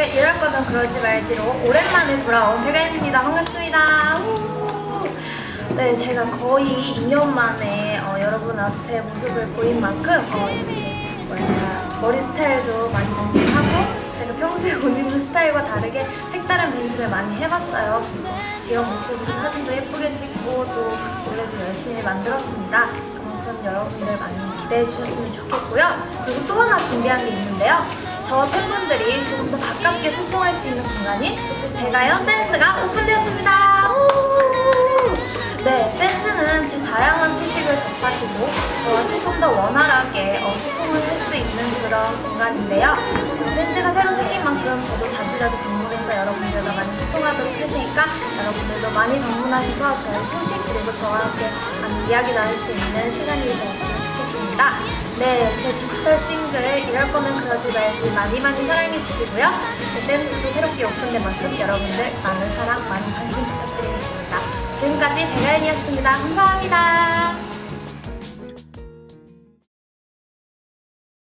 싱글 이럴 거면 그러지 말지로 오랜만에 돌아온 배가인입니다. 반갑습니다. 우! 네, 제가 거의 2년 만에 어, 여러분 앞에 모습을 보인 만큼 어, 뭐랄까 머리 스타일도 많이 변신하고 제가 평소에 옷 입는 스타일과 다르게 색다른 변신을 많이 해봤어요. 이런 모습으로 사진도 예쁘게 찍고 또 노래도 열심히 만들었습니다. 그만큼 여러분들 많이 기대해 주셨으면 좋겠고요. 그리고 또 하나 준비한 게 있는데요. 저 팬분들이 조금 더 가깝게 소통할 수 있는 공간인 배가연 댄스가 오픈되었습니다. 우! 네, 댄스는 제 다양한 소식을 접하시고 저와 조금 더 원활하게 어, 소통을 할 수 있는 그런 공간인데요. 댄스가 새로 생긴 만큼 저도 자주 자주 방문해서 여러분들과 많이 소통하도록 할 테니까 여러분들도 많이 방문하셔서 저의 소식 그리고 저와 함께 많이 이야기 나눌 수 있는 시간이 되었으면 좋겠습니다. 네, 제 디지털 싱글 이럴 거면 그러지 말지 많이 많이 사랑해 주시고요. 제 댄스도 새롭게 오픈된 만큼 여러분들 많은 사랑, 많은 관심 부탁드리겠습니다. 지금까지 배가연이었습니다. 감사합니다.